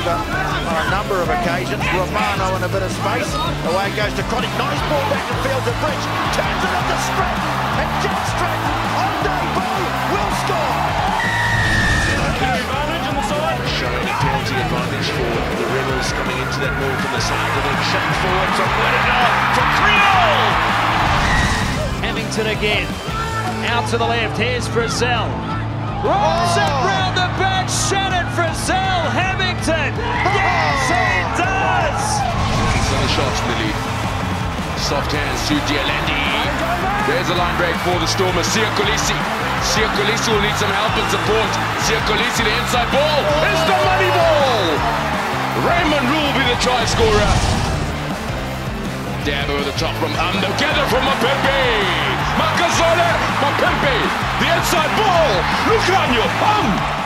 over on a number of occasions. Romano in a bit of space. Away goes to Chronic. Nice ball back to field to Bridge. Turns it up to Stratton. And Jack Stratton on debut will score. Showing a penalty advantage for the Rebels coming into that ball from the side and then shot forward from Whittaker from Creole. Hamilton again. Out to the left. Here's. Rolls it Soft hands to Dialendi. There's a line break for the Stormers. Siya Kolisi. Will need some help and support. Siya Kolisi, the inside ball. It's the money ball. Raymond Rhule will be the try scorer. Dab over the top from under. Gather from Mapimpi. Makazole. Mapimpi. The inside ball. Lukhanyo. Um.